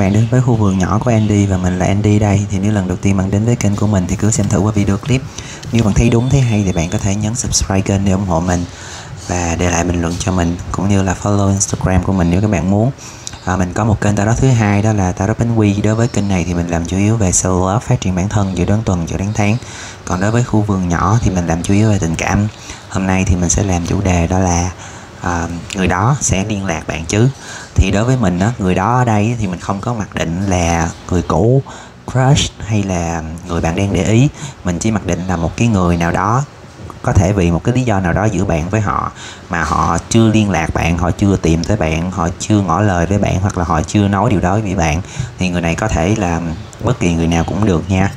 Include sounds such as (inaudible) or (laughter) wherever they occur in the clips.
Bạn đến với khu vườn nhỏ của Andy và mình là Andy đây. Thì nếu lần đầu tiên bạn đến với kênh của mình thì cứ xem thử qua video clip. Nếu bạn thấy đúng thấy hay thì bạn có thể nhấn subscribe kênh để ủng hộ mình Và để lại bình luận cho mình cũng như là follow Instagram của mình nếu các bạn muốn. À, Mình có một kênh tarot thứ hai đó là tarot bánh quy. Đối với kênh này thì mình làm chủ yếu về solo love, phát triển bản thân giữa đến tuần, giữa đến tháng. Còn đối với khu vườn nhỏ thì mình làm chủ yếu về tình cảm. Hôm nay thì mình sẽ làm chủ đề đó là à, người đó sẽ liên lạc bạn chứ. Thì đối với mình á người đó ở đây thì mình không có mặc định là người cũ crush hay là người bạn đang để ý. Mình chỉ mặc định là một cái người nào đó có thể vì một cái lý do nào đó giữa bạn với họ mà họ chưa liên lạc bạn họ chưa tìm tới bạn họ chưa ngỏ lời với bạn hoặc là họ chưa nói điều đó với bạn. Thì người này có thể là bất kỳ người nào cũng được nha.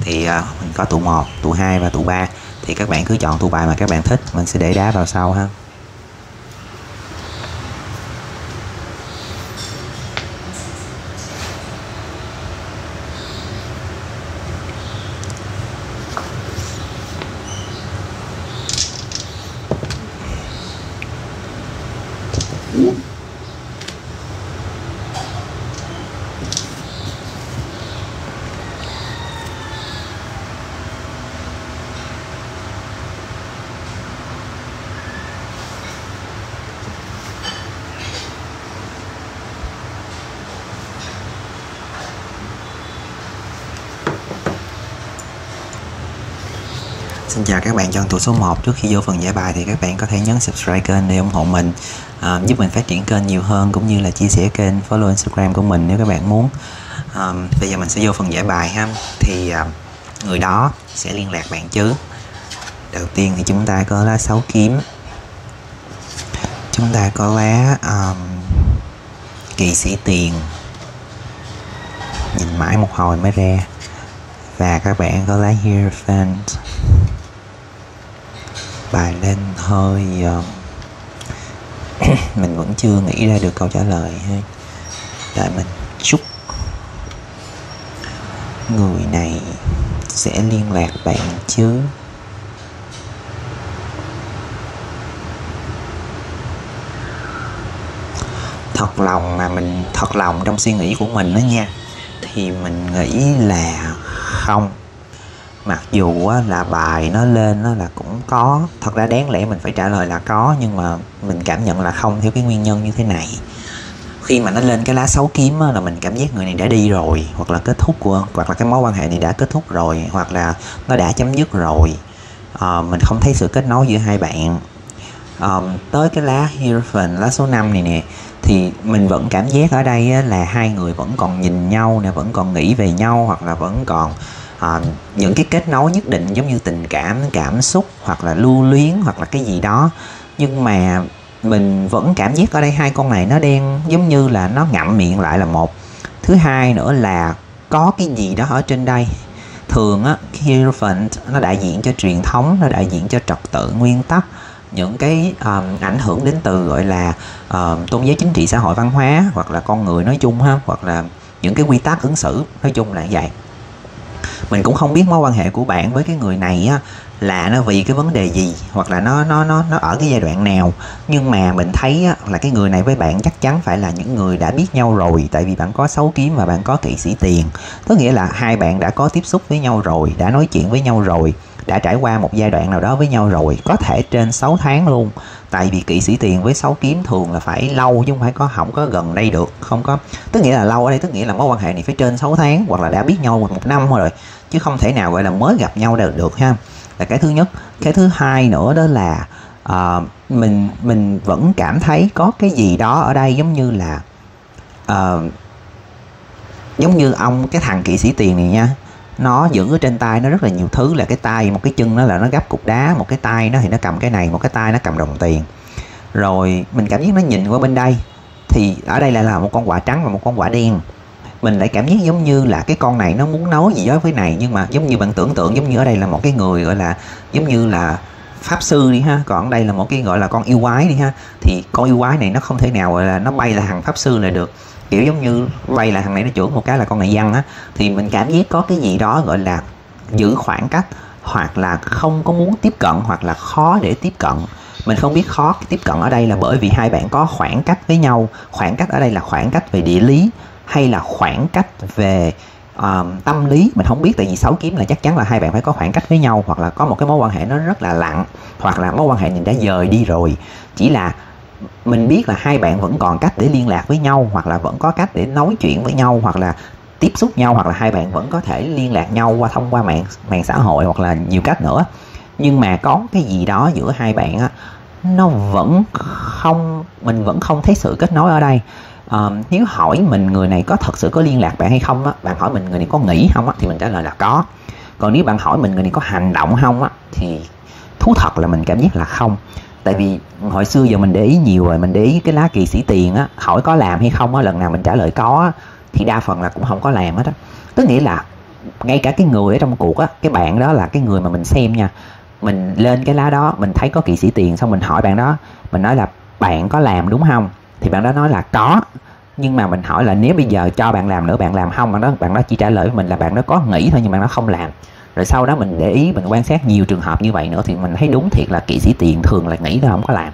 Thì à, mình có tụ 1, tụ 2 và tụ 3 thì các bạn cứ chọn tụ bài mà các bạn thích mình sẽ để đá vào sau ha. Chào các bạn trong tụ số 1 Trước khi vô phần giải bài thì các bạn có thể nhấn subscribe kênh để ủng hộ mình à, Giúp mình phát triển kênh nhiều hơn cũng như là chia sẻ kênh follow Instagram của mình nếu các bạn muốn. À, Bây giờ mình sẽ vô phần giải bài ha. Thì à, người đó sẽ liên lạc bạn chứ Đầu tiên thì chúng ta có lá 6 kiếm. Chúng ta có lá um, kỳ sĩ tiền. Nhìn mãi một hồi mới ra. Và các bạn có lá Hierophant bài lên hơi uh, ờ. (clears throat) mình vẫn chưa nghĩ ra được câu trả lời ha. Để mình chúc người này sẽ liên lạc bạn chứ? Thật lòng mà mình thật lòng trong suy nghĩ của mình đó nha thì mình nghĩ là không mặc dù á, là bài nó lên nó là cũng có thật ra đáng lẽ mình phải trả lời là có nhưng mà mình cảm nhận là không theo cái nguyên nhân như thế này. Khi mà nó lên cái lá sáu kiếm á, là mình cảm giác người này đã đi rồi hoặc là kết thúc của hoặc là cái mối quan hệ này đã kết thúc rồi hoặc là nó đã chấm dứt rồi. À, mình không thấy sự kết nối giữa hai bạn. À, tới cái lá Hierophant lá số 5 này nè thì mình vẫn cảm giác ở đây á, là hai người vẫn còn nhìn nhau nè vẫn còn nghĩ về nhau hoặc là vẫn còn à, những cái kết nối nhất định giống như tình cảm cảm xúc hoặc là lưu luyến hoặc là cái gì đó. Nhưng mà mình vẫn cảm giác ở đây hai con này nó đen giống như là nó ngậm miệng lại là một. Thứ hai nữa là có cái gì đó ở trên đây. Thường á Hierophant nó đại diện cho truyền thống nó đại diện cho trật tự nguyên tắc. Những cái um, ảnh hưởng đến từ gọi là um, tôn giáo chính trị xã hội văn hóa hoặc là con người nói chung ha hoặc là những cái quy tắc ứng xử nói chung là vậy mình cũng không biết mối quan hệ của bạn với cái người này á là nó vì cái vấn đề gì hoặc là nó nó nó nó ở cái giai đoạn nào. Nhưng mà mình thấy á, là cái người này với bạn chắc chắn phải là những người đã biết nhau rồi tại vì bạn có sáu kiếm và bạn có kỵ sĩ tiền. Có nghĩa là hai bạn đã có tiếp xúc với nhau rồi đã nói chuyện với nhau rồi đã trải qua một giai đoạn nào đó với nhau rồi có thể trên 6 tháng luôn tại vì kỵ sĩ tiền với sáu kiếm thường là phải lâu chứ không phải có không có gần đây được không có. Tức nghĩa là lâu ở đây tức nghĩa là mối quan hệ này phải trên 6 tháng hoặc là đã biết nhau một năm rồi chứ không thể nào gọi là mới gặp nhau được được ha. Là cái thứ nhất cái thứ hai nữa đó là uh, mình mình vẫn cảm thấy có cái gì đó ở đây giống như là uh, giống như ông cái thằng kỵ sĩ tiền này nha nó giữ ở trên tay nó rất là nhiều thứ, là cái tay, một cái chân nó là nó gấp cục đá, một cái tay nó thì nó cầm cái này, một cái tay nó cầm đồng tiền. Rồi mình cảm giác nó nhìn qua bên đây, thì ở đây lại là một con quả trắng và một con quả đen. Mình lại cảm giác giống như là cái con này nó muốn nói gì đó với này, nhưng mà giống như bạn tưởng tượng, giống như ở đây là một cái người gọi là, giống như là pháp sư đi ha, còn đây là một cái gọi là con yêu quái đi ha. Thì con yêu quái này nó không thể nào gọi là nó bay là thằng pháp sư là được kiểu giống như quay là thằng này nó chửi một cái là con này văn á thì mình cảm giác có cái gì đó gọi là giữ khoảng cách hoặc là không có muốn tiếp cận hoặc là khó để tiếp cận. Mình không biết khó tiếp cận ở đây là bởi vì hai bạn có khoảng cách với nhau. Khoảng cách ở đây là khoảng cách về địa lý hay là khoảng cách về um, tâm lý. Mình không biết tại vì sáu kiếm là chắc chắn là hai bạn phải có khoảng cách với nhau hoặc là có một cái mối quan hệ nó rất là lặng hoặc là mối quan hệ mình đã dời đi rồi. Chỉ là mình biết là hai bạn vẫn còn cách để liên lạc với nhau hoặc là vẫn có cách để nói chuyện với nhau hoặc là tiếp xúc nhau hoặc là hai bạn vẫn có thể liên lạc nhau qua thông qua mạng mạng xã hội hoặc là nhiều cách nữa. Nhưng mà có cái gì đó giữa hai bạn á nó vẫn không mình vẫn không thấy sự kết nối ở đây. À, nếu hỏi mình người này có thật sự có liên lạc bạn hay không á bạn hỏi mình người này có nghĩ không á thì mình trả lời là có. Còn nếu bạn hỏi mình người này có hành động không á thì thú thật là mình cảm giác là không tại vì hồi xưa giờ mình để ý nhiều rồi mình để ý cái lá kỳ sĩ tiền á hỏi có làm hay không á lần nào mình trả lời có á, thì đa phần là cũng không có làm hết á. Tức nghĩa là ngay cả cái người ở trong cuộc á cái bạn đó là cái người mà mình xem nha mình lên cái lá đó mình thấy có kỳ sĩ tiền xong mình hỏi bạn đó mình nói là bạn có làm đúng không? Thì bạn đó nói là có. Nhưng mà mình hỏi là nếu bây giờ cho bạn làm nữa bạn làm không? Bạn đó bạn đó chỉ trả lời với mình là bạn đó có nghĩ thôi nhưng bạn đó không làm rồi sau đó mình để ý, mình quan sát nhiều trường hợp như vậy nữa thì mình thấy đúng thiệt là kỵ sĩ tiền thường là nghĩ là không có làm.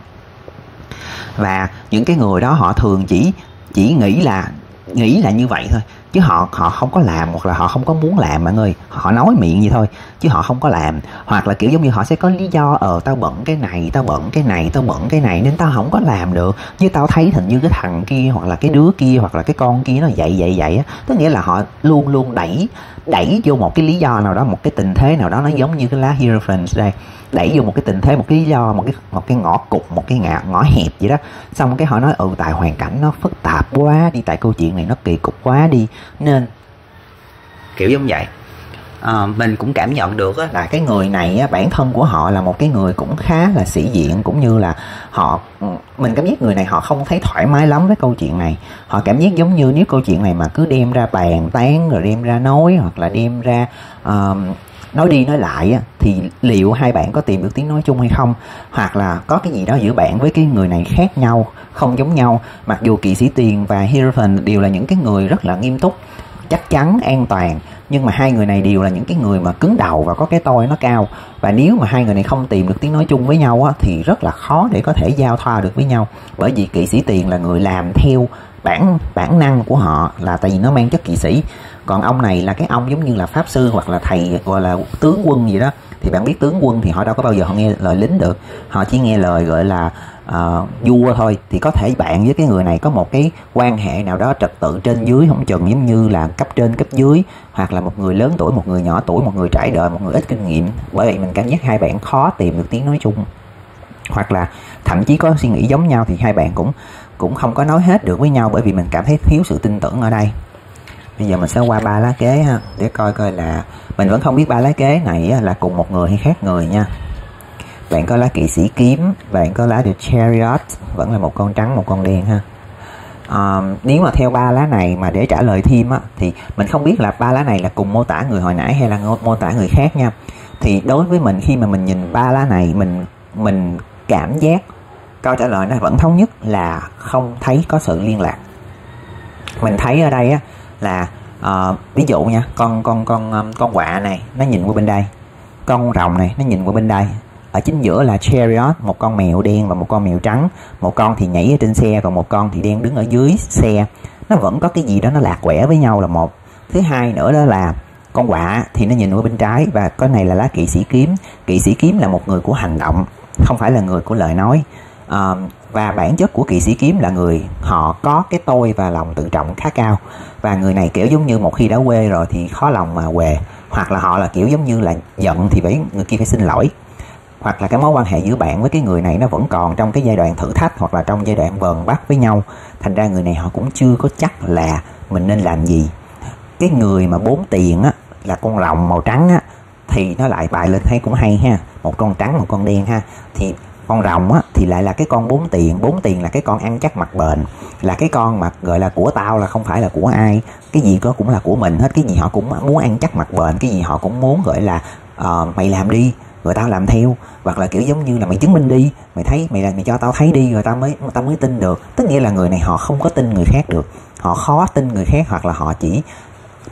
Và những cái người đó họ thường chỉ chỉ nghĩ là nghĩ là như vậy thôi chứ họ họ không có làm hoặc là họ không có muốn làm, bạn ơi. Họ nói miệng gì thôi, chứ họ không có làm. Hoặc là kiểu giống như họ sẽ có lý do ờ tao bận cái này, tao bận cái này, tao bận cái này nên tao không có làm được. Như tao thấy hình như cái thằng kia hoặc là cái đứa kia hoặc là cái con kia nó vậy vậy vậy á tức nghĩa là họ luôn luôn đẩy đẩy vô một cái lý do nào đó, một cái tình thế nào đó, nó giống như cái lá hierophant đây. Đẩy vô một cái tình thế, một cái lý do, một cái một cái ngõ cụt, một cái ngã, ngõ hẹp vậy đó. Xong cái họ nói ừ tại hoàn cảnh nó phức tạp quá đi, tại câu chuyện này nó kỳ cục quá đi nên. Kiểu giống vậy. À, mình cũng cảm nhận được á, là cái người này á, bản thân của họ là một cái người cũng khá là sĩ diện cũng như là họ ừ, mình cảm giác người này họ không thấy thoải mái lắm với câu chuyện này. Họ cảm giác giống như nếu câu chuyện này mà cứ đem ra bàn tán rồi đem ra nói hoặc là đem ra uh, nói đi nói lại á, thì liệu hai bạn có tìm được tiếng nói chung hay không? Hoặc là có cái gì đó giữa bạn với cái người này khác nhau không giống nhau? Mặc dù kỵ sĩ tiền và hierophant đều là những cái người rất là nghiêm túc chắc chắn an toàn nhưng mà hai người này đều là những cái người mà cứng đầu và có cái tôi nó cao. Và nếu mà hai người này không tìm được tiếng nói chung với nhau á, thì rất là khó để có thể giao thoa được với nhau. Bởi vì kỵ sĩ tiền là người làm theo bản bản năng của họ là tại vì nó mang chất kỵ sĩ còn ông này là cái ông giống như là pháp sư hoặc là thầy gọi là tướng quân gì đó. Thì bạn biết tướng quân thì họ đâu có bao giờ họ nghe lời lính được. Họ chỉ nghe lời gọi là uh, vua thôi. Thì có thể bạn với cái người này có một cái quan hệ nào đó trật tự trên dưới không chừng giống như là cấp trên cấp dưới hoặc là một người lớn tuổi một người nhỏ tuổi một người trải đời một người ít kinh nghiệm. Bởi vậy mình cảm giác hai bạn khó tìm được tiếng nói chung. Hoặc là thậm chí có suy nghĩ giống nhau thì hai bạn cũng cũng không có nói hết được với nhau bởi vì mình cảm thấy thiếu sự tin tưởng ở đây bây giờ mình sẽ qua ba lá kế ha để coi coi là mình vẫn không biết ba lá kế này là cùng một người hay khác người nha. Bạn có lá kỵ sĩ kiếm bạn có lá the chariot vẫn là một con trắng một con đen ha. Um, nếu mà theo ba lá này mà để trả lời thêm á thì mình không biết là ba lá này là cùng mô tả người hồi nãy hay là mô tả người khác nha. Thì đối với mình khi mà mình nhìn ba lá này mình mình cảm giác câu trả lời nó vẫn thống nhất là không thấy có sự liên lạc. Mình thấy ở đây á là uh, ví dụ nha con con con um, con quạ này nó nhìn qua bên đây. Con rồng này nó nhìn qua bên đây. Ở chính giữa là chariot một con mèo đen và một con mèo trắng. Một con thì nhảy ở trên xe còn một con thì đen đứng ở dưới xe. Nó vẫn có cái gì đó nó lạc quẻ với nhau là một. Thứ hai nữa đó là con quạ thì nó nhìn qua bên trái và cái này là lá kỵ sĩ kiếm. Kỵ sĩ kiếm là một người của hành động không phải là người của lời nói. À, và bản chất của kỵ sĩ kiếm là người, họ có cái tôi và lòng tự trọng khá cao. Và người này kiểu giống như một khi đã quê rồi thì khó lòng mà quề hoặc là họ là kiểu giống như là giận thì phải, người kia phải xin lỗi. Hoặc là cái mối quan hệ giữa bạn với cái người này nó vẫn còn trong cái giai đoạn thử thách hoặc là trong giai đoạn vờn bắt với nhau. Thành ra người này họ cũng chưa có chắc là mình nên làm gì. Cái người mà bốn tiền á, là con rồng màu trắng á, thì nó lại bài lên thấy cũng hay ha. Một con trắng, một con đen ha. Thì con rồng á thì lại là cái con bốn tiền. Bốn tiền là cái con ăn chắc mặt bền là cái con mà gọi là của tao là không phải là của ai. Cái gì có cũng là của mình hết cái gì họ cũng muốn ăn chắc mặt bền cái gì họ cũng muốn gọi là uh, mày làm đi rồi tao làm theo. Hoặc là kiểu giống như là mày chứng minh đi mày thấy mày mày cho tao thấy đi rồi tao mới tao mới tin được. Tức nghĩa là người này họ không có tin người khác được. Họ khó tin người khác hoặc là họ chỉ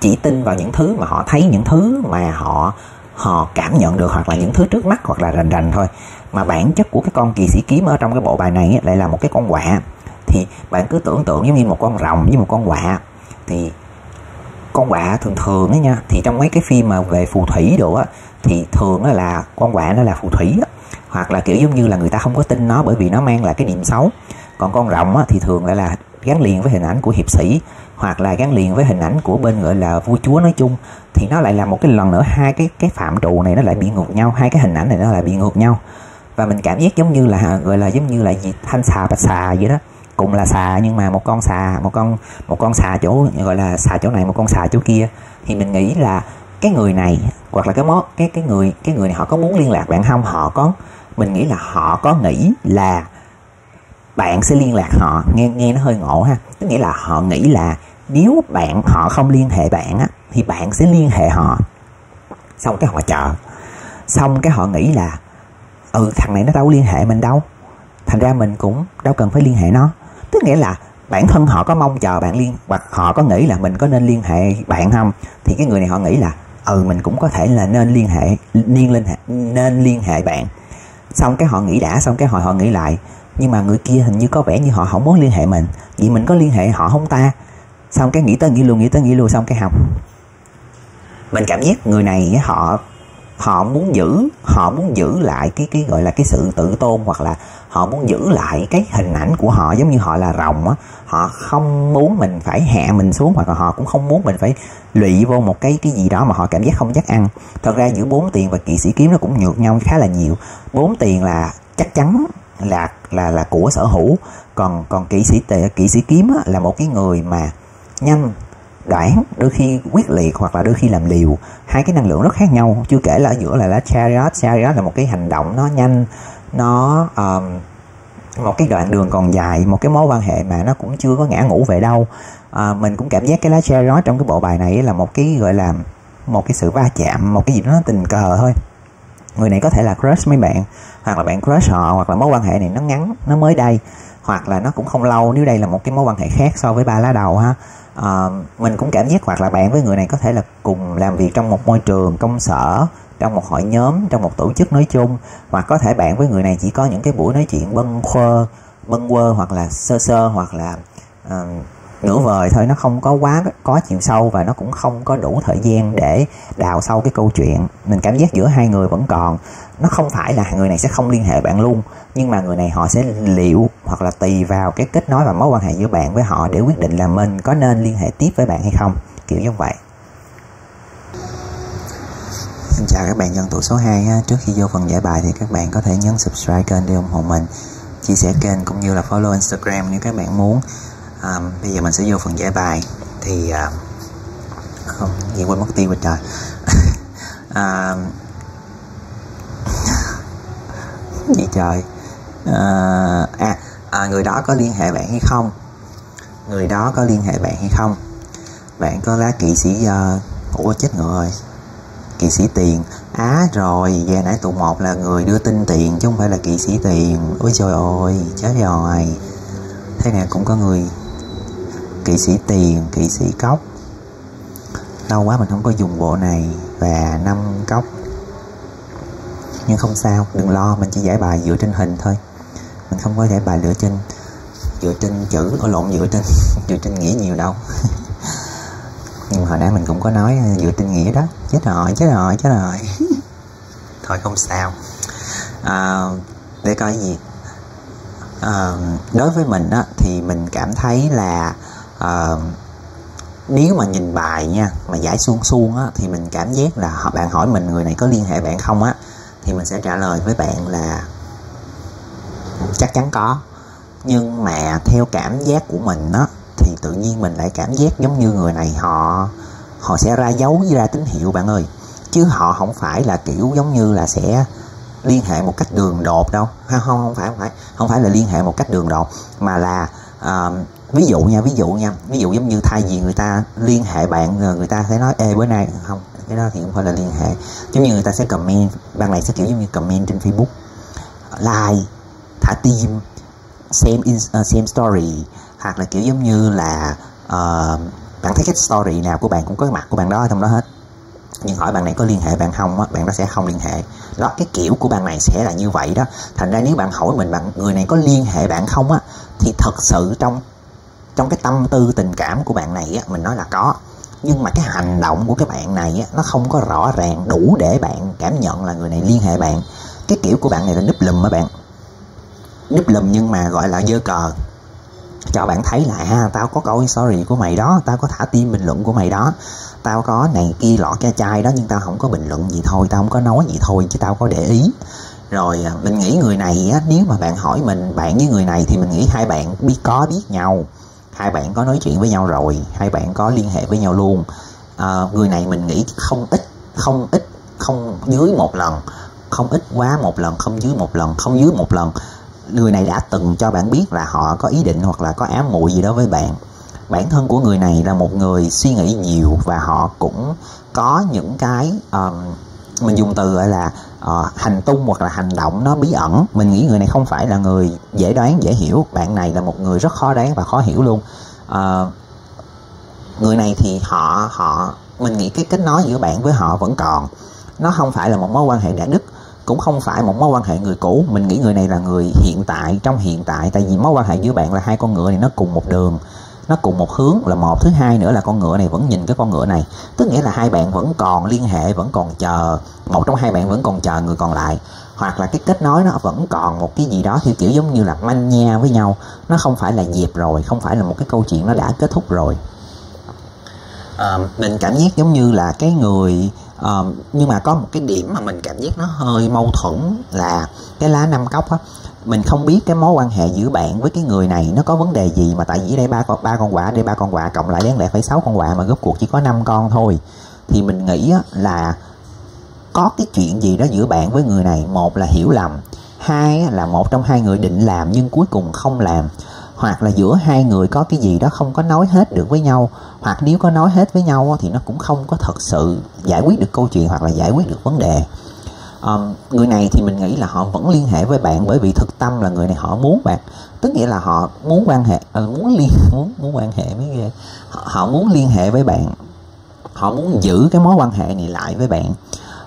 chỉ tin vào những thứ mà họ thấy những thứ mà họ họ cảm nhận được hoặc là những thứ trước mắt hoặc là rành rành thôi mà bản chất của cái con kỳ sĩ kiếm ở trong cái bộ bài này lại là một cái con quạ. Thì bạn cứ tưởng tượng giống như một con rồng với một con quạ. Thì con quạ thường thường ấy nha thì trong mấy cái phim mà về phù thủy đồ á thì thường là con quạ nó là phù thủy á. Hoặc là kiểu giống như là người ta không có tin nó bởi vì nó mang lại cái niệm xấu. Còn con rồng á, thì thường lại là gắn liền với hình ảnh của hiệp sĩ hoặc là gắn liền với hình ảnh của bên gọi là vua chúa nói chung. Thì nó lại là một cái lần nữa hai cái cái phạm trù này nó lại bị ngược nhau hai cái hình ảnh này nó lại bị ngược nhau và mình cảm giác giống như là, gọi là giống như là gì? Thanh xà bạch xà vậy đó. Cùng là xà nhưng mà một con xà, một con một con xà chỗ, gọi là xà chỗ này, một con xà chỗ kia. Thì mình nghĩ là cái người này, hoặc là cái mốt cái cái người cái người này họ có muốn liên lạc bạn không? Họ có. Mình nghĩ là họ có nghĩ là bạn sẽ liên lạc họ. Nghe nghe nó hơi ngộ ha. Tức nghĩa là họ nghĩ là nếu bạn, họ không liên hệ bạn á, thì bạn sẽ liên hệ họ. Xong cái họ chờ. Xong cái họ nghĩ là ừ thằng này nó đâu liên hệ mình đâu. Thành ra mình cũng đâu cần phải liên hệ nó. Tức nghĩa là bản thân họ có mong chờ bạn liên, hoặc họ có nghĩ là mình có nên liên hệ bạn không? Thì cái người này họ nghĩ là ừ mình cũng có thể là nên liên hệ, liên liên hệ, nên liên hệ bạn. Xong cái họ nghĩ đã, xong cái họ họ nghĩ lại. Nhưng mà người kia hình như có vẻ như họ không muốn liên hệ mình. Vậy mình có liên hệ họ không ta? Xong cái nghĩ tới nghĩ luôn nghĩ tới nghĩ luôn xong cái học mình cảm giác người này họ họ muốn giữ họ muốn giữ lại cái cái gọi là cái sự tự tôn hoặc là họ muốn giữ lại cái hình ảnh của họ giống như họ là rồng á. Họ không muốn mình phải hạ mình xuống hoặc là họ cũng không muốn mình phải lụy vô một cái cái gì đó mà họ cảm giác không chắc ăn. Thật ra giữa bốn tiền và kỵ sĩ kiếm nó cũng nhược nhau khá là nhiều. Bốn tiền là chắc chắn là là là của sở hữu. Còn còn kỵ sĩ tệ kỵ sĩ kiếm á, là một cái người mà nhanh đoản đôi khi quyết liệt hoặc là đôi khi làm liều. Hai cái năng lượng rất khác nhau chưa kể là ở giữa là lá chariot. Chariot là một cái hành động nó nhanh nó um, một cái đoạn đường còn dài một cái mối quan hệ mà nó cũng chưa có ngã ngủ về đâu. À, mình cũng cảm giác cái lá chariot trong cái bộ bài này là một cái gọi là một cái sự va chạm một cái gì đó nó tình cờ thôi. Người này có thể là crush mấy bạn hoặc là bạn crush họ hoặc là mối quan hệ này nó ngắn nó mới đây hoặc là nó cũng không lâu. Nếu đây là một cái mối quan hệ khác so với ba lá đầu ha uh, mình cũng cảm giác hoặc là bạn với người này có thể là cùng làm việc trong một môi trường công sở trong một hội nhóm trong một tổ chức nói chung. Hoặc có thể bạn với người này chỉ có những cái buổi nói chuyện bâng khuơ bâng quơ hoặc là sơ sơ hoặc là uh, nửa vời thôi, nó không có quá có chiều sâu và nó cũng không có đủ thời gian để đào sâu cái câu chuyện. Mình cảm giác giữa hai người vẫn còn. Nó không phải là người này sẽ không liên hệ bạn luôn, nhưng mà người này họ sẽ liệu hoặc là tùy vào cái kết nối và mối quan hệ giữa bạn với họ để quyết định là mình có nên liên hệ tiếp với bạn hay không. Kiểu như vậy. Xin chào các bạn dân tụ số 2 ha. Trước khi vô phần giải bài thì các bạn có thể nhấn subscribe kênh để ủng hộ mình. Chia sẻ kênh cũng như là follow Instagram nếu các bạn muốn à, Bây giờ mình sẽ vô phần giải bài. Thì à, Không, gì quên mất tiêu rồi trời. (laughs) À, Gì trời? À, à, à, người đó có liên hệ bạn hay không? Người đó có liên hệ bạn hay không? Bạn có lá kỵ sĩ uh, Ủa chết ngựa rồi. Kỵ sĩ tiền. Á rồi về nãy tụ một là người đưa tin tiền chứ không phải là kỵ sĩ tiền. Ôi trời ơi chết rồi. Thế này cũng có người kỵ sĩ tiền kỵ sĩ cốc. Lâu quá mình không có dùng bộ này và năm cốc. Nhưng không sao đừng lo mình chỉ giải bài dựa trên hình thôi. Mình không có giải bài dựa trên dựa trên chữ ở lộn dựa trên (laughs) dựa trên nghĩa nhiều đâu. (laughs) Nhưng hồi nãy mình cũng có nói dựa trên nghĩa đó. Chết rồi chết rồi chết rồi. (laughs) Thôi không sao. À, để coi gì? À, đối với mình á thì mình cảm thấy là à, nếu mà nhìn bài nha mà giải suông suông á thì mình cảm giác là bạn hỏi mình người này có liên hệ bạn không á thì mình sẽ trả lời với bạn là chắc chắn có. Nhưng mà theo cảm giác của mình á thì tự nhiên mình lại cảm giác giống như người này họ họ sẽ ra dấu với ra tín hiệu bạn ơi. Chứ họ không phải là kiểu giống như là sẽ liên hệ một cách đường đột đâu. Không không không phải không phải không phải là liên hệ một cách đường đột mà là uh, ví dụ nha ví dụ nha. Ví dụ giống như thay vì người ta liên hệ bạn ờ, người ta sẽ nói ê bữa nay không cái đó thì không phải là liên hệ. Giống như người ta sẽ comment ban này sẽ kiểu giống như comment trên facebook. Like thả tim xem in, uh, ờ, xem story. Hoặc là kiểu giống như là uh, bạn thấy cái story nào của bạn cũng có mặt của bạn đó ở trong đó hết. Nhưng hỏi bạn này có liên hệ bạn không á bạn đó sẽ không liên hệ. Đó cái kiểu của bạn này sẽ là như vậy đó. Thành ra nếu bạn hỏi mình bạn người này có liên hệ bạn không á thì thật sự trong trong cái tâm tư tình cảm của bạn này á mình nói là có. Nhưng mà cái hành động của cái bạn này á, nó không có rõ ràng đủ để bạn cảm nhận là người này liên hệ bạn. Cái kiểu của bạn này là núp lùm á bạn. Núp lùm nhưng mà gọi là dơ cờ. Cho bạn thấy là ha tao có câu sorry của mày đó tao có thả tim bình luận của mày đó. Tao có này kia lọ ke chai đó nhưng tao không có bình luận gì thôi tao không có nói gì thôi chứ tao có để ý. Rồi à, mình nghĩ người này á nếu mà bạn hỏi mình bạn với người này thì mình nghĩ hai bạn biết có biết nhau hai bạn có nói chuyện với nhau rồi hai bạn có liên hệ với nhau luôn. À, người này mình nghĩ không ít không ít không dưới một lần không ít quá một lần không dưới một lần không dưới một lần. Người này đã từng cho bạn biết là họ có ý định hoặc là có ám muội gì đó với bạn. Bản thân của người này là một người suy nghĩ nhiều và họ cũng có những cái um, mình dùng từ gọi là uh, hành tung hoặc là hành động nó bí ẩn. Mình nghĩ người này không phải là người dễ đoán dễ hiểu. Bạn này là một người rất khó đoán và khó hiểu luôn. Uh, người này thì họ họ mình nghĩ cái kết nối giữa bạn với họ vẫn còn. Nó không phải là một mối quan hệ đã đứt cũng không phải một mối quan hệ người cũ. Mình nghĩ người này là người hiện tại trong hiện tại. Tại vì mối quan hệ giữa bạn là hai con ngựa này nó cùng một đường nó cùng một hướng là một. Thứ hai nữa là con ngựa này vẫn nhìn cái con ngựa này. Tức nghĩa là hai bạn vẫn còn liên hệ vẫn còn chờ. Một trong hai bạn vẫn còn chờ người còn lại. Hoặc là cái kết nối nó vẫn còn một cái gì đó theo kiểu giống như là manh nha với nhau. Nó không phải là dịp rồi không phải là một cái câu chuyện nó đã kết thúc rồi. À, mình cảm giác giống như là cái người à, nhưng mà có một cái điểm mà mình cảm giác nó hơi mâu thuẫn là cái lá năm cốc á mình không biết cái mối quan hệ giữa bạn với cái người này nó có vấn đề gì mà tại vì đây ba con ba con quả, đây ba con quả cộng lại đáng lẽ phải sáu con quả mà gấp cuộc chỉ có năm con thôi. Thì mình nghĩ là có cái chuyện gì đó giữa bạn với người này. Một là hiểu lầm, hai là một trong hai người định làm nhưng cuối cùng không làm. Hoặc là giữa hai người có cái gì đó không có nói hết được với nhau. Hoặc nếu có nói hết với nhau thì nó cũng không có thật sự giải quyết được câu chuyện hoặc là giải quyết được vấn đề um, người này thì mình nghĩ là họ vẫn liên hệ với bạn bởi vì thực tâm là người này họ muốn bạn. Tức nghĩa là họ muốn quan hệ uh, muốn liên (laughs) muốn muốn quan hệ với ghê. Họ, họ muốn liên hệ với bạn. Họ muốn giữ cái mối quan hệ này lại với bạn.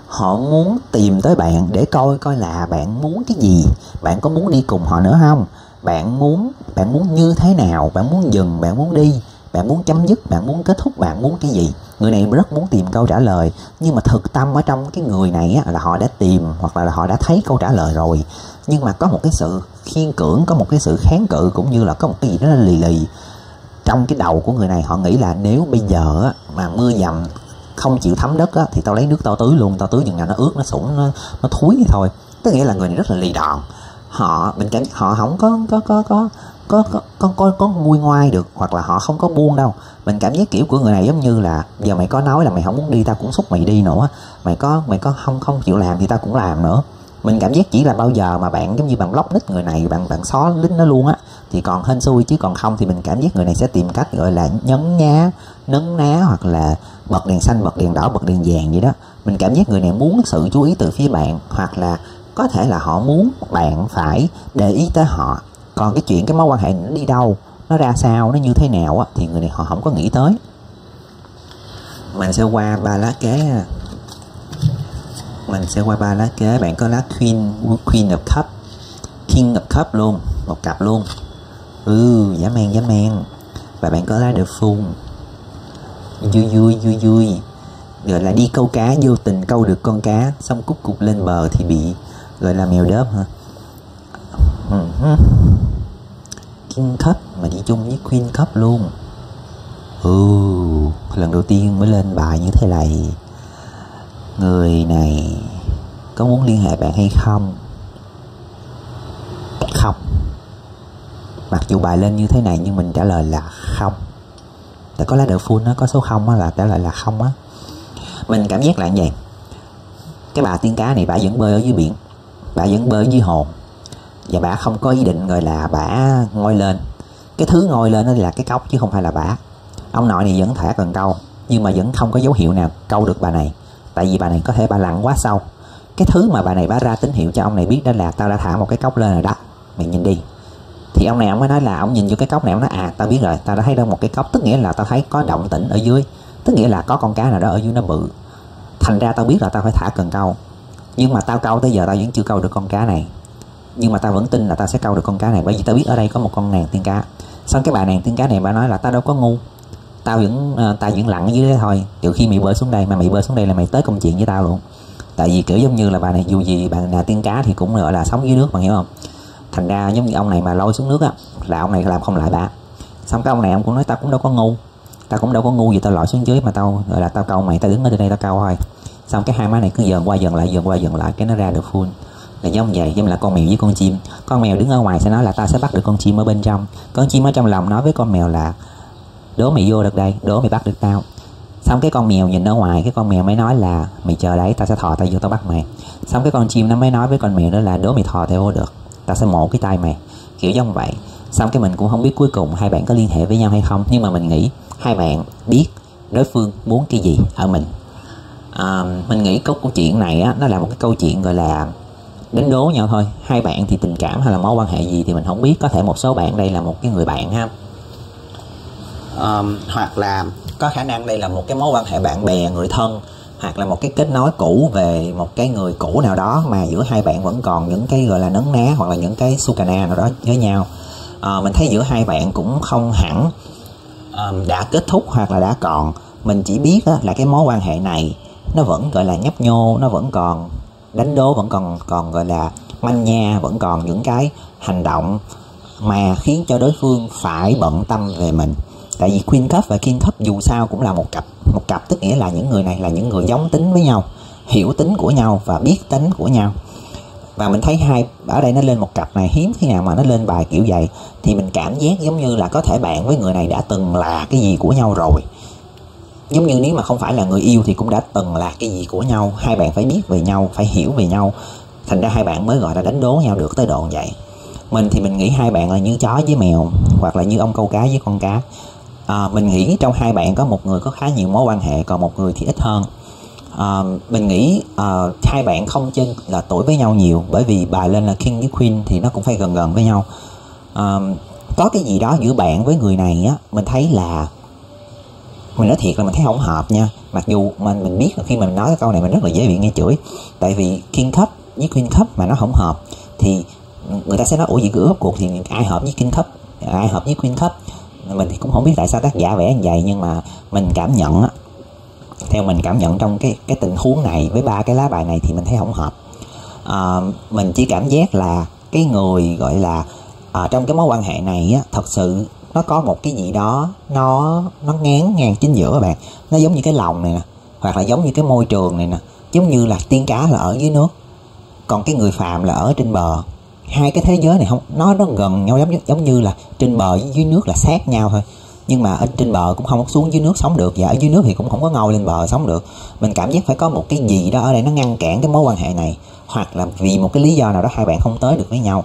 Họ muốn tìm tới bạn để coi coi là bạn muốn cái gì. Bạn có muốn đi cùng họ nữa không? Bạn muốn bạn muốn như thế nào? Bạn muốn dừng bạn muốn đi? Bạn muốn chấm dứt? Bạn muốn kết thúc? Bạn muốn cái gì người này rất muốn tìm câu trả lời nhưng mà thực tâm ở trong cái người này á, là họ đã tìm hoặc là họ đã thấy câu trả lời rồi. Nhưng mà có một cái sự khiên cưỡng có một cái sự kháng cự cũng như là có một cái gì đó lì lì. Trong cái đầu của người này họ nghĩ là nếu bây giờ mà mưa dầm không chịu thấm đất á, thì tao lấy nước tao tưới luôn tao tưới chừng nào nó ướt nó sũng nó, nó thúi thì thôi. Tức nghĩa là người này rất là lì đòn. Họ mình cảm họ không có có có có có có có có, có nguôi ngoai được hoặc là họ không có buông đâu. Mình cảm giác kiểu của người này giống như là giờ mày có nói là mày không muốn đi tao cũng xúc mày đi nữa. Mày có mày có không không chịu làm thì tao cũng làm nữa. Mình cảm giác chỉ là bao giờ mà bạn giống như bạn block nít người này bạn bạn xóa lính nó luôn á thì còn hên xui chứ còn không thì mình cảm giác người này sẽ tìm cách gọi là nhấn nhá nấn ná hoặc là bật đèn xanh bật đèn đỏ bật đèn vàng vậy đó. Mình cảm giác người này muốn sự chú ý từ phía bạn hoặc là có thể là họ muốn bạn phải để ý tới họ còn cái chuyện cái mối quan hệ nó đi đâu, nó ra sao, nó như thế nào á, thì người này họ không có nghĩ tới. Mình sẽ qua ba lá kế mình sẽ qua ba lá kế. Bạn có lá queen queen of cup, king of cup luôn, một cặp luôn. Ừ giả men giả men và bạn có lá được phun vui vui vui vui. Gọi là đi câu cá, vô tình câu được con cá, xong cúc cục lên bờ thì bị gọi là mèo đớp hả. Ừ King Cup mà đi chung với Queen Cup luôn. Ừ lần đầu tiên mới lên bài như thế này. Người này có muốn liên hệ bạn hay không? Không. Mặc dù bài lên như thế này nhưng mình trả lời là không. Tại có lá đỡ full nó có số không á là trả lời là không á. Mình cảm giác là như vậy. Cái bà tiên cá này bà vẫn bơi ở dưới biển bà vẫn bơi ở dưới hồ và bà không có ý định gọi là bà ngôi lên. Cái thứ ngôi lên đó là cái cốc chứ không phải là bà. Ông nội này vẫn thả cần câu, nhưng mà vẫn không có dấu hiệu nào câu được bà này. Tại vì bà này có thể bà lặn quá sâu. Cái thứ mà bà này bà ra tín hiệu cho ông này biết đó là tao đã thả một cái cốc lên rồi đó. Mày nhìn đi. Thì ông này ông mới nói là ông nhìn vô cái cốc này ông nói à tao biết rồi, tao đã thấy đâu một cái cốc. Tức nghĩa là tao thấy có động tĩnh ở dưới. Tức nghĩa là có con cá nào đó ở dưới nó bự. Thành ra tao biết là tao phải thả cần câu. Nhưng mà tao câu tới giờ tao vẫn chưa câu được con cá này nhưng mà tao vẫn tin là tao sẽ câu được con cá này. Bởi vì tao biết ở đây có một con nàng tiên cá. Xong cái bà nàng tiên cá này bà nói là tao đâu có ngu. Tao vẫn ờ, uh, tao vẫn lặng ở dưới đấy thôi. Từ khi mày bơi xuống đây mà mày bơi xuống đây là mày tới công chuyện với tao luôn. Tại vì kiểu giống như là bà này dù gì bà là tiên cá thì cũng gọi là sống dưới nước mà hiểu không? Thành ra giống như ông này mà lôi xuống nước á là ông này làm không lại bà. Xong cái ông này ông cũng nói tao cũng đâu có ngu. Tao cũng đâu có ngu gì tao lội xuống dưới mà tao gọi là tao câu mày tao đứng ở đây tao câu thôi. Xong cái hai má này cứ dần qua dần lại dần qua dần lại cái nó ra được full là giống vậy giống là con mèo với con chim. Con mèo đứng ở ngoài sẽ nói là ta sẽ bắt được con chim ở bên trong. Con chim ở trong lòng nói với con mèo là đố mày vô được đây đố mày bắt được tao. Xong cái con mèo nhìn ở ngoài cái con mèo mới nói là mày chờ đấy tao sẽ thò tay vô tao bắt mày. Xong cái con chim nó mới nói với con mèo đó là đố mày thò tay vô được tao sẽ mổ cái tay mày. Kiểu giống vậy. Xong cái mình cũng không biết cuối cùng hai bạn có liên hệ với nhau hay không nhưng mà mình nghĩ hai bạn biết đối phương muốn cái gì ở mình. À, mình nghĩ câu câu chuyện này á nó là một cái câu chuyện gọi là đánh đố nhau thôi. Hai bạn thì tình cảm hay là mối quan hệ gì thì mình không biết. Có thể một số bạn đây là một cái người bạn ha. Um, hoặc là có khả năng đây là một cái mối quan hệ bạn bè người thân hoặc là một cái kết nối cũ về một cái người cũ nào đó mà giữa hai bạn vẫn còn những cái gọi là nấn ná hoặc là những cái sukana nào đó với nhau. À, mình thấy giữa hai bạn cũng không hẳn um, đã kết thúc hoặc là đã còn. Mình chỉ biết đó, là cái mối quan hệ này nó vẫn gọi là nhấp nhô nó vẫn còn đánh đố vẫn còn còn gọi là manh nha, vẫn còn những cái hành động mà khiến cho đối phương phải bận tâm về mình. Tại vì Queen Cup và King Cup dù sao cũng là một cặp một cặp tức nghĩa là những người này là những người giống tính với nhau, hiểu tính của nhau và biết tính của nhau. Và mình thấy hai, ở đây nó lên một cặp này hiếm khi nào mà nó lên bài kiểu vậy, thì mình cảm giác giống như là có thể bạn với người này đã từng là cái gì của nhau rồi giống như nếu mà không phải là người yêu thì cũng đã từng là cái gì của nhau. Hai bạn phải biết về nhau phải hiểu về nhau. Thành ra hai bạn mới gọi là đánh đố nhau được tới độ vậy. Mình thì mình nghĩ hai bạn là như chó với mèo hoặc là như ông câu cá với con cá. À, mình nghĩ trong hai bạn có một người có khá nhiều mối quan hệ còn một người thì ít hơn. À, mình nghĩ à, hai bạn không chân là tuổi với nhau nhiều bởi vì bài lên là king với queen thì nó cũng phải gần gần với nhau. À, có cái gì đó giữa bạn với người này á mình thấy là mình nói thiệt là mình thấy không hợp nha. Mặc dù mình mình biết là khi mình nói cái câu này mình rất là dễ bị nghe chửi. Tại vì king cup với queen cup mà nó không hợp thì người ta sẽ nói ủa gì cửa cuộc thì ai hợp với king cup? Ai hợp với queen cup? Mình thì cũng không biết tại sao tác giả vẽ như vậy nhưng mà mình cảm nhận á theo mình cảm nhận trong cái cái tình huống này với ba cái lá bài này thì mình thấy không hợp. À, mình chỉ cảm giác là cái người gọi là à, trong cái mối quan hệ này á thật sự nó có một cái gì đó, nó nó ngán ngang chính giữa bạn. Nó giống như cái lòng này nè, hoặc là giống như cái môi trường này nè, giống như là tiên cá là ở dưới nước. Còn cái người phàm là ở trên bờ. Hai cái thế giới này không, nó nó gần nhau giống giống như là trên bờ với dưới nước là sát nhau thôi. Nhưng mà ở trên bờ cũng không xuống dưới nước sống được. Và ở dưới nước thì cũng không có ngồi lên bờ sống được. Mình cảm giác phải có một cái gì đó ở đây nó ngăn cản cái mối quan hệ này. Hoặc là vì một cái lý do nào đó hai bạn không tới được với nhau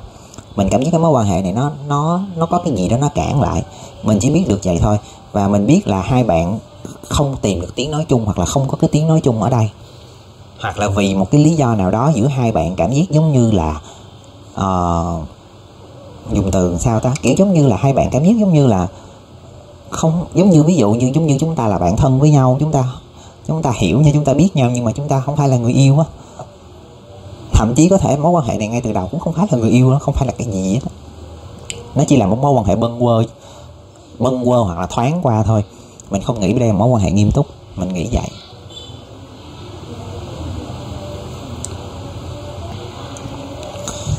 mình cảm giác cái mối quan hệ này nó nó nó có cái gì đó nó cản lại. Mình chỉ biết được vậy thôi. Và mình biết là hai bạn không tìm được tiếng nói chung hoặc là không có cái tiếng nói chung ở đây. Hoặc là vì một cái lý do nào đó giữa hai bạn cảm giác giống như là uh, dùng từ sao ta? Kiểu giống như là hai bạn cảm giác giống như là không giống như ví dụ như giống như chúng ta là bạn thân với nhau chúng ta chúng ta hiểu nhau chúng ta biết nhau nhưng mà chúng ta không phải là người yêu á thậm chí có thể mối quan hệ này ngay từ đầu cũng không phải là người yêu nó không phải là cái gì hết nó chỉ là một mối quan hệ bâng quơ bâng quơ hoặc là thoáng qua thôi mình không nghĩ đây là mối quan hệ nghiêm túc mình nghĩ vậy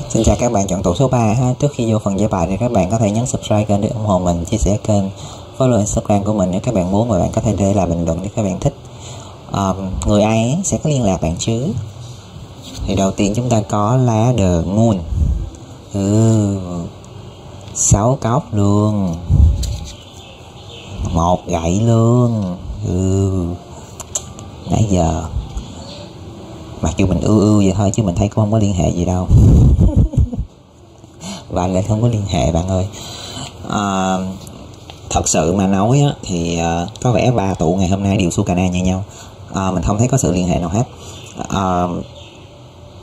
Xin chào các bạn chọn tủ số 3 ha. Trước khi vô phần giải bài thì các bạn có thể nhấn subscribe kênh để ủng hộ mình, chia sẻ kênh, follow Instagram của mình nếu các bạn muốn và bạn có thể để lại bình luận nếu các bạn thích. Um, người ai sẽ có liên lạc bạn chứ? Thì đầu tiên chúng ta có lá The Moon. Ừ. Sáu cốc luôn. Một gậy luôn. Ừ. Nãy giờ mặc dù mình ưu ưu vậy thôi chứ mình thấy cũng không có liên hệ gì đâu (laughs) và lại không có liên hệ bạn ơi à, thật sự mà nói á, thì uh, có vẻ ba tụ ngày hôm nay đều su cana như nhau à, mình không thấy có sự liên hệ nào hết à,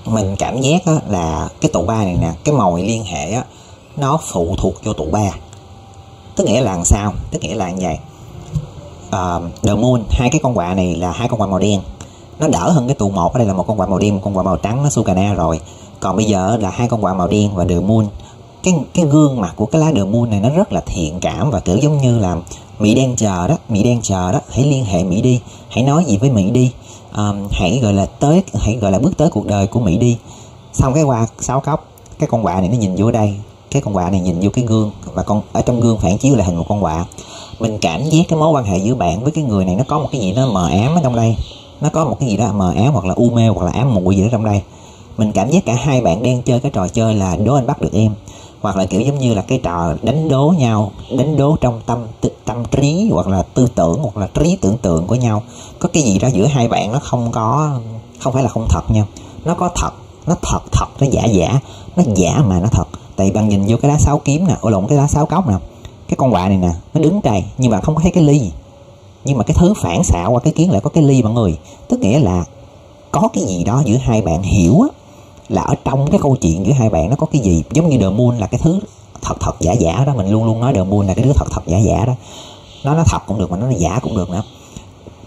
mình cảm giác á, là cái tụ ba này nè cái mồi liên hệ á, nó phụ thuộc vô tụ ba. Tức nghĩa là làm sao? Tức nghĩa là như vậy. Uh, The Moon hai cái con quạ này là hai con quạ màu đen. Nó đỡ hơn cái tụ một ở đây là một con quạ màu đen một con quạ màu trắng nó Sukana rồi. Còn bây giờ là hai con quạ màu đen và The Moon. Cái cái gương mặt của cái lá đờ moon này nó rất là thiện cảm và kiểu giống như là mỹ đang chờ đó mỹ đang chờ đó hãy liên hệ mỹ đi hãy nói gì với mỹ đi um, hãy gọi là tới hãy gọi là bước tới cuộc đời của mỹ đi. Xong cái qua sáu cốc cái con quạ này nó nhìn vô đây. Cái con quạ này nhìn vô cái gương và con ở trong gương phản chiếu là hình một con quạ. Mình cảm giác cái mối quan hệ giữa bạn với cái người này nó có một cái gì nó mờ ám ở trong đây. Nó có một cái gì đó mờ ám hoặc là u mê hoặc là ám muội gì đó trong đây. Mình cảm giác cả hai bạn đang chơi cái trò chơi là đố anh bắt được em hoặc là kiểu giống như là cái trò đánh đố nhau, đánh đố trong tâm tâm trí, hoặc là tư tưởng, hoặc là trí tưởng tượng của nhau. Có cái gì đó giữa hai bạn nó không có, không phải là không thật nhau nó có thật, nó thật thật, nó giả giả, nó giả mà nó thật. Tại bạn nhìn vô cái lá sáu kiếm nè ô lộn, cái lá sáu cốc nè, cái con quạ này nè, nó đứng đây, nhưng mà không có thấy cái ly. Nhưng mà cái thứ phản xạ qua cái kiến lại có cái ly, mọi người. Tức nghĩa là có cái gì đó giữa hai bạn hiểu á là ở trong cái câu chuyện giữa hai bạn nó có cái gì, giống như The Moon là cái thứ thật thật giả giả đó, mình luôn luôn nói The Moon là cái thứ thật thật giả giả đó. Nó nó thật cũng được mà nó giả cũng được nữa.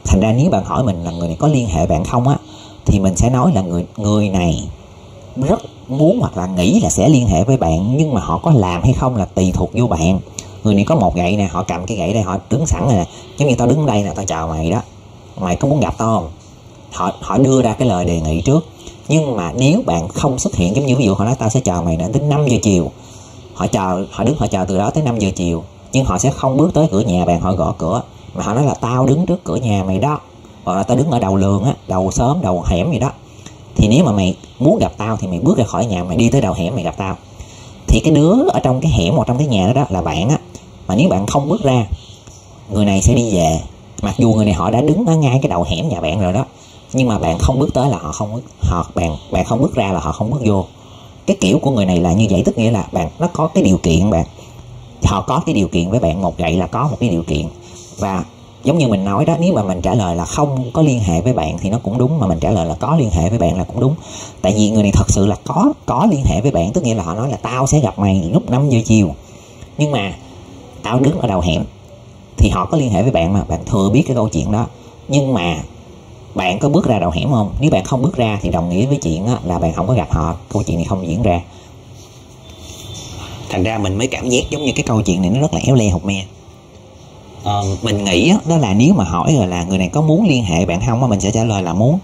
Thành ra nếu bạn hỏi mình là người này có liên hệ bạn không á, thì mình sẽ nói là người người này rất muốn hoặc là nghĩ là sẽ liên hệ với bạn, nhưng mà họ có làm hay không là tùy thuộc vô bạn. Người này có một gậy nè, họ cầm cái gậy đây, họ đứng sẵn nè. Giống như tao đứng đây nè, tao chào mày đó. Mày có muốn gặp tao không? Họ họ đưa ra cái lời đề nghị trước nhưng mà nếu bạn không xuất hiện giống như ví dụ họ nói tao sẽ chờ mày đến tới 5 giờ chiều. Họ chờ họ đứng họ chờ từ đó tới 5 giờ chiều. Nhưng họ sẽ không bước tới cửa nhà bạn họ gõ cửa. Mà họ nói là tao đứng trước cửa nhà mày đó. Hoặc là tao đứng ở đầu lường á đầu sớm đầu hẻm gì đó. Thì nếu mà mày muốn gặp tao thì mày bước ra khỏi nhà mày đi tới đầu hẻm mày gặp tao. Thì cái đứa ở trong cái hẻm hoặc trong cái nhà đó, đó là bạn á. Mà nếu bạn không bước ra người này sẽ đi về. Mặc dù người này họ đã đứng ở ngay cái đầu hẻm nhà bạn rồi đó nhưng mà bạn không bước tới là họ không bước, họ bạn bạn không bước ra là họ không bước vô. Cái kiểu của người này là như vậy, tức nghĩa là bạn, nó có cái điều kiện bạn. Họ có cái điều kiện với bạn một gậy là có một cái điều kiện. Và giống như mình nói đó, nếu mà mình trả lời là không có liên hệ với bạn thì nó cũng đúng, mà mình trả lời là có liên hệ với bạn là cũng đúng. Tại vì người này thật sự là có có liên hệ với bạn, tức nghĩa là họ nói là tao sẽ gặp mày lúc 5 giờ chiều. Nhưng mà tao đứng ở đầu hẻm thì họ có liên hệ với bạn mà, bạn thừa biết cái câu chuyện đó. Nhưng mà bạn có bước ra đầu hẻm không? Nếu bạn không bước ra thì đồng nghĩa với chuyện là bạn không có gặp họ. Câu chuyện này không diễn ra. Thành ra mình mới cảm giác giống như cái câu chuyện này nó rất là éo le học me. Ờ, mình nghĩ đó là nếu mà hỏi rồi là người này có muốn liên hệ bạn không mình sẽ trả lời là muốn.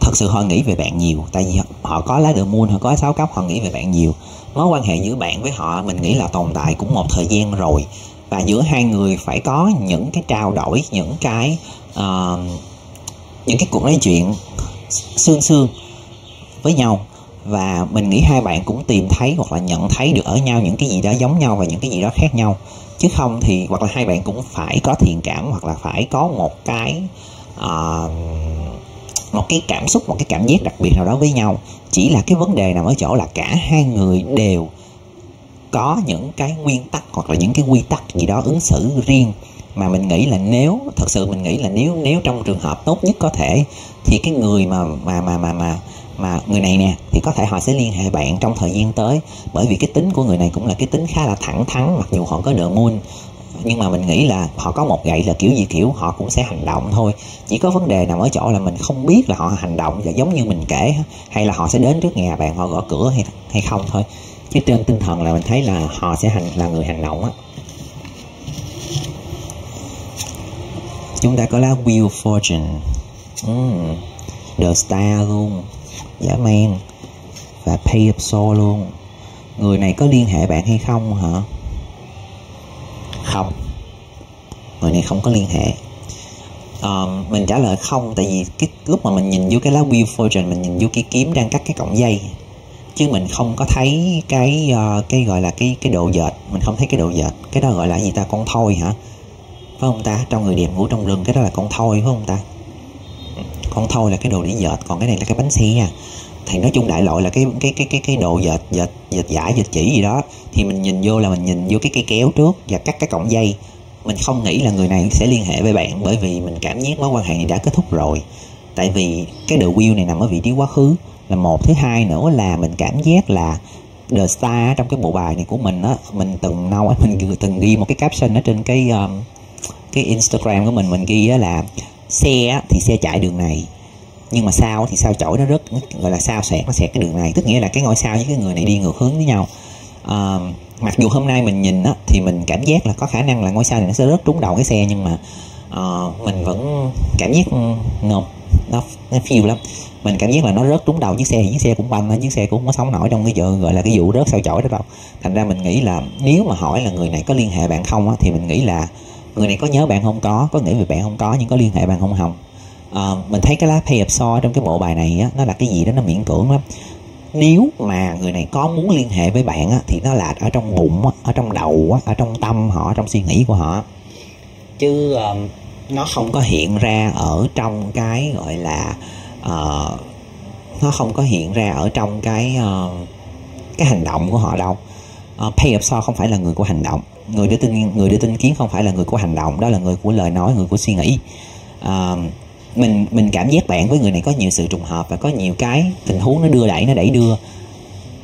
Thật sự họ nghĩ về bạn nhiều tại vì họ có lá đường muôn họ có sáu cốc họ nghĩ về bạn nhiều. Mối quan hệ giữa bạn với họ mình nghĩ là tồn tại cũng một thời gian rồi. Và giữa hai người phải có những cái trao đổi những cái uh, những cái cuộc nói chuyện xương xương với nhau. Và mình nghĩ hai bạn cũng tìm thấy hoặc là nhận thấy được ở nhau những cái gì đó giống nhau và những cái gì đó khác nhau. Chứ không thì hoặc là hai bạn cũng phải có thiện cảm hoặc là phải có một cái uh, một cái cảm xúc một cái cảm giác đặc biệt nào đó với nhau. Chỉ là cái vấn đề nằm ở chỗ là cả hai người đều có những cái nguyên tắc hoặc là những cái quy tắc gì đó ứng xử riêng mà mình nghĩ là nếu, thật sự mình nghĩ là nếu nếu trong trường hợp tốt nhất có thể, thì cái người mà mà mà mà mà mà người này nè, thì có thể họ sẽ liên hệ bạn trong thời gian tới. Bởi vì cái tính của người này cũng là cái tính khá là thẳng thắn, mặc dù họ có nợ môn nhưng mà mình nghĩ là họ có một gậy là kiểu gì kiểu, họ cũng sẽ hành động thôi. Chỉ có vấn đề nằm ở chỗ là mình không biết là họ hành động và giống như mình kể hay là họ sẽ đến trước nhà bạn, họ gõ cửa hay hay không thôi. Chứ trên tinh thần là mình thấy là họ sẽ hành, là người hành động á. Chúng ta có lá Wheel Fortune. Mm, The Star luôn. Giả man Và Pay Up Soul luôn. Người này có liên hệ bạn hay không hả? Không. Người này không có liên hệ. Uh, Mình trả lời không Tại vì cái lúc mà mình nhìn vô cái lá Wheel Fortune Mình nhìn vô cái kiếm đang cắt cái cọng dây. Chứ mình không có thấy cái uh, cái gọi là cái cái độ dệt. Mình không thấy cái độ dệt. Cái đó gọi là gì ta? Con thôi hả phải không ta? Trong người đẹp ngủ trong rừng cái đó là con thoi phải không ta? Con thoi là cái đồ để dệt còn cái này là cái bánh xe thì nói chung đại loại là cái cái cái cái cái độ dệt dệt dệt giải dệt chỉ gì đó. Thì mình nhìn vô là mình nhìn vô cái cây kéo trước và cắt cái cọng dây. Mình không nghĩ là người này sẽ liên hệ với bạn bởi vì mình cảm giác mối quan hệ này đã kết thúc rồi. Tại vì cái the wheel này nằm ở vị trí quá khứ. Là một thứ hai nữa là mình cảm giác là The Star trong cái bộ bài này của mình á mình từng nâu (laughs) mình từng ghi một cái caption ở trên cái um, cái Instagram của mình mình ghi đó là xe thì xe chạy đường này nhưng mà sao thì sao chổi nó rất gọi là sao xẹt nó xẹt cái đường này. Tức nghĩa là cái ngôi sao với cái người này đi ngược hướng với nhau. À, mặc dù hôm nay mình nhìn á thì mình cảm giác là có khả năng là ngôi sao này nó sẽ rớt trúng đầu cái xe nhưng mà uh, mình vẫn cảm giác no, nó nó phiêu lắm. Mình cảm giác là nó rớt trúng đầu chiếc xe chiếc xe cũng banh chiếc xe cũng không có sống nổi trong cái vụ gọi là cái vụ rớt sao chổi đó đâu. Thành ra mình nghĩ là nếu mà hỏi là người này có liên hệ bạn không á, thì mình nghĩ là người này có nhớ bạn không? Có. Có nghĩ về bạn không? Có nhưng có liên hệ bạn không hồng. À, mình thấy cái lá pay of so trong cái bộ bài này á, nó là cái gì đó nó miễn cưỡng lắm. Nếu mà người này có muốn liên hệ với bạn á, thì nó là ở trong bụng á, ở trong đầu á, ở trong tâm họ trong suy nghĩ của họ. Chứ um, nó không có hiện ra ở trong cái gọi là uh, nó không có hiện ra ở trong cái uh, cái hành động của họ đâu. Uh, pay of so không phải là người của hành động người đưa tin người đưa tin kiến không phải là người của hành động đó là người của lời nói người của suy nghĩ. À, mình mình cảm giác bạn với người này có nhiều sự trùng hợp và có nhiều cái tình huống nó đưa đẩy nó đẩy đưa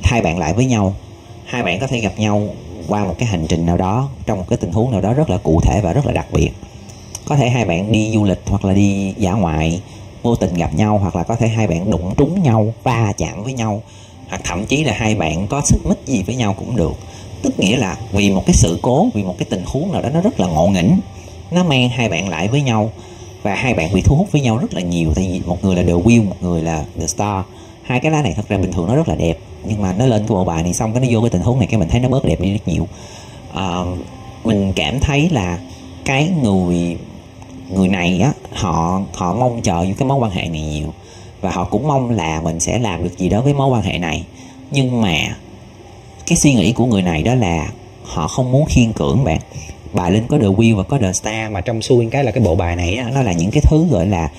hai bạn lại với nhau. Hai bạn có thể gặp nhau qua một cái hành trình nào đó trong một cái tình huống nào đó rất là cụ thể và rất là đặc biệt. Có thể hai bạn đi du lịch hoặc là đi dã ngoại vô tình gặp nhau hoặc là có thể hai bạn đụng trúng nhau va chạm với nhau hoặc thậm chí là hai bạn có xích mích gì với nhau cũng được tức nghĩa là vì một cái sự cố vì một cái tình huống nào đó nó rất là ngộ nghĩnh nó mang hai bạn lại với nhau và hai bạn bị thu hút với nhau rất là nhiều. Tại vì một người là the wheel một người là the star. Hai cái lá này thật ra bình thường nó rất là đẹp nhưng mà nó lên cái bộ bài này xong cái nó vô cái tình huống này cái mình thấy nó bớt đẹp đi rất nhiều. À, mình cảm thấy là cái người người này á họ họ mong chờ những cái mối quan hệ này nhiều và họ cũng mong là mình sẽ làm được gì đó với mối quan hệ này. Nhưng mà cái suy nghĩ của người này đó là họ không muốn khiên cưỡng bạn. Bài linh có the wheel và có the star mà trong xuôi cái là cái bộ bài này nó là những cái thứ gọi là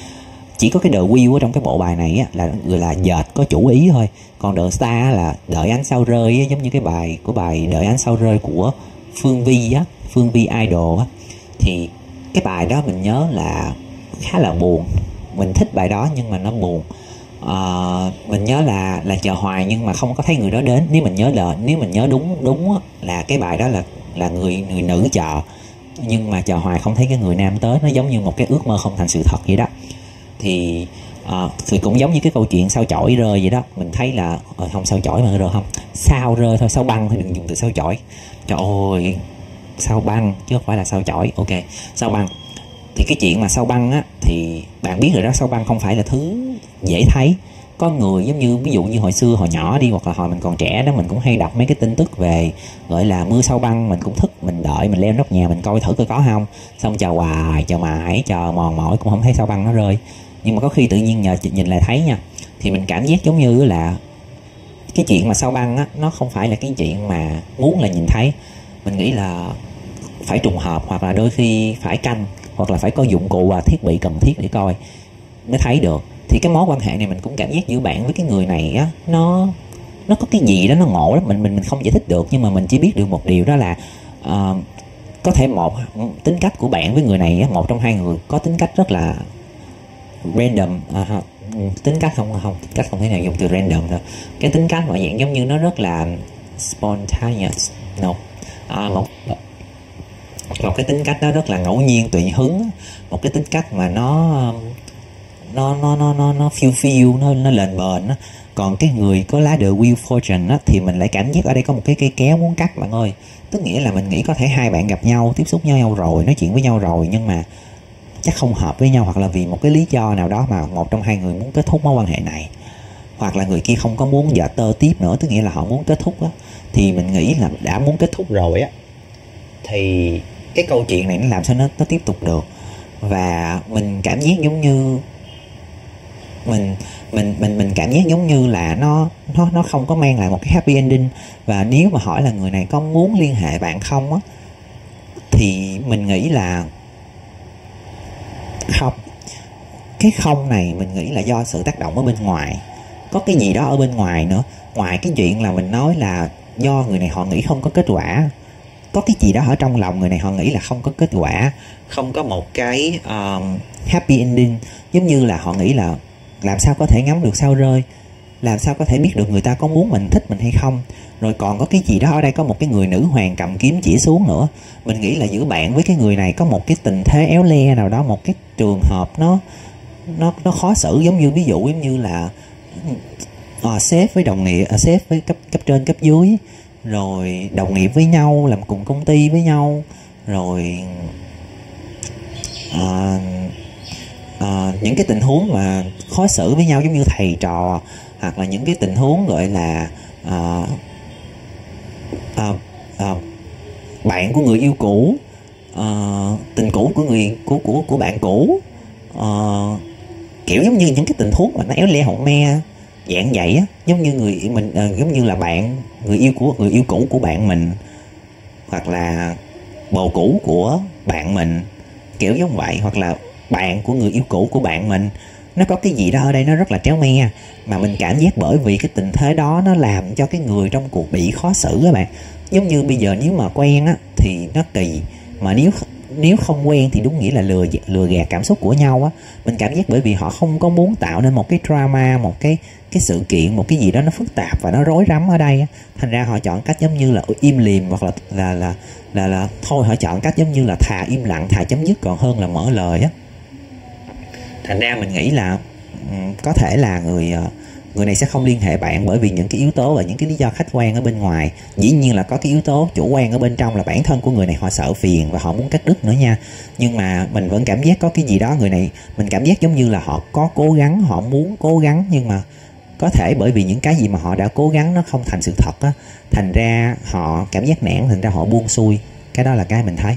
chỉ có cái the wheel ở trong cái bộ bài này á, là người là dệt có chủ ý thôi. Còn the star là đợi ánh sao rơi á, giống như cái bài của bài đợi ánh sao rơi của phương vi á phương vi idol á. Thì cái bài đó mình nhớ là khá là buồn. Mình thích bài đó nhưng mà nó buồn uh, mình nhớ là là chờ hoài nhưng mà không có thấy người đó đến. Nếu mình nhớ là nếu mình nhớ đúng đúng là cái bài đó là là người người nữ chờ. Nhưng mà chờ hoài không thấy cái người nam tới. Nó giống như một cái ước mơ không thành sự thật vậy đó. Thì à, thì cũng giống như cái câu chuyện sao chổi rơi vậy đó. Mình thấy là ờ, không sao chổi mà rơi không? Sao rơi thôi sao băng thì đừng dùng từ sao chổi. Trời ơi sao băng chứ không phải là sao chổi. Ok sao băng? Thì cái chuyện mà sao băng á, thì bạn biết rồi đó, sao băng không phải là thứ dễ thấy. Có người giống như, ví dụ như hồi xưa, hồi nhỏ đi, hoặc là hồi mình còn trẻ đó, mình cũng hay đọc mấy cái tin tức về, gọi là, mưa sao băng. Mình cũng thức, mình đợi, mình leo nóc nhà, mình coi thử coi có không. Xong chờ hoài chờ mãi chờ mòn mỏi, cũng không thấy sao băng nó rơi. Nhưng mà có khi tự nhiên nhờ nhìn lại thấy nha, thì mình cảm giác giống như là cái chuyện mà sao băng á, nó không phải là cái chuyện mà muốn là nhìn thấy. Mình nghĩ là phải trùng hợp, hoặc là đôi khi phải canh hoặc là phải có dụng cụ và thiết bị cần thiết để coi mới thấy được. Thì cái mối quan hệ này mình cũng cảm giác giữa bạn với cái người này á nó nó có cái gì đó nó ngộ lắm. Mình mình mình không giải thích được nhưng mà mình chỉ biết được một điều đó là uh, có thể một tính cách của bạn với người này á, một trong hai người có tính cách rất là random. Uh, tính cách không không tính cách không thể nào dùng từ random đâu cái tính cách mà dạng giống như nó rất là spontaneous. No. À, một một cái tính cách nó rất là ngẫu nhiên, tùy hứng. Một cái tính cách mà nó nó nó nó nó nó phiêu phiêu, nó nó lên bền á. Còn cái người có lá the wheel fortune á, thì mình lại cảm giác ở đây có một cái cây kéo muốn cắt bạn ơi. Tức nghĩa là mình nghĩ có thể hai bạn gặp nhau, tiếp xúc nhau rồi, nói chuyện với nhau rồi, nhưng mà chắc không hợp với nhau, hoặc là vì một cái lý do nào đó mà một trong hai người muốn kết thúc mối quan hệ này. Hoặc là người kia không có muốn vợ tơ tiếp nữa, tức nghĩa là họ muốn kết thúc á. Thì mình nghĩ là đã muốn kết thúc rồi á, thì cái câu chuyện này nó làm sao nó nó tiếp tục được. Và mình cảm giác giống như mình mình mình mình cảm giác giống như là nó nó nó không có mang lại một cái happy ending. Và nếu mà hỏi là người này có muốn liên hệ bạn không á, thì mình nghĩ là không. Cái không này mình nghĩ là do sự tác động ở bên ngoài. Có cái gì đó ở bên ngoài nữa. Ngoài cái chuyện là mình nói là do người này họ nghĩ không có kết quả có cái gì đó ở trong lòng người này họ nghĩ là không có kết quả không có một cái um, happy ending. Giống như là họ nghĩ là làm sao có thể ngắm được sao rơi làm sao có thể biết được người ta có muốn mình thích mình hay không. Rồi còn có cái gì đó ở đây có một cái người nữ hoàng cầm kiếm chỉ xuống nữa. Mình nghĩ là giữa bạn với cái người này có một cái tình thế éo le nào đó một cái trường hợp nó nó nó khó xử giống như ví dụ giống như là à, sếp với đồng nghiệp à, ờ, sếp với cấp cấp trên cấp dưới rồi đồng nghiệp với nhau làm cùng công ty với nhau. Rồi à, à, những cái tình huống mà khó xử với nhau giống như thầy trò hoặc là những cái tình huống gọi là à, à, à, bạn của người yêu cũ à, tình cũ của người của của của bạn cũ. À, kiểu giống như những cái tình huống mà nó éo le hậu me dạng vậy á giống như người mình à, giống như là bạn người yêu của người yêu cũ của bạn mình hoặc là bồ cũ của bạn mình kiểu giống vậy hoặc là bạn của người yêu cũ của bạn mình. Nó có cái gì đó ở đây nó rất là tréo me à, mà mình cảm giác bởi vì cái tình thế đó nó làm cho cái người trong cuộc bị khó xử các bạn. Giống như bây giờ nếu mà quen á thì nó kỳ mà nếu nếu không quen thì đúng nghĩa là lừa lừa gạt cảm xúc của nhau á. Mình cảm giác bởi vì họ không có muốn tạo nên một cái drama một cái cái sự kiện một cái gì đó nó phức tạp và nó rối rắm ở đây á. Thành ra họ chọn cách giống như là im lìm hoặc là là là là, là thôi họ chọn cách giống như là thà im lặng thà chấm dứt còn hơn là mở lời á. Thành ra mình nghĩ là ừ, có thể là người ờ, người này sẽ không liên hệ bạn bởi vì những cái yếu tố và những cái lý do khách quan ở bên ngoài. Dĩ nhiên là có cái yếu tố chủ quan ở bên trong là bản thân của người này họ sợ phiền và họ muốn cắt đứt nữa nha. Nhưng mà mình vẫn cảm giác có cái gì đó người này, mình cảm giác giống như là họ có cố gắng, họ muốn cố gắng nhưng mà có thể bởi vì những cái gì mà họ đã cố gắng nó không thành sự thật á. Thành ra họ cảm giác nản, thành ra họ buông xuôi. Cái đó là cái mình thấy.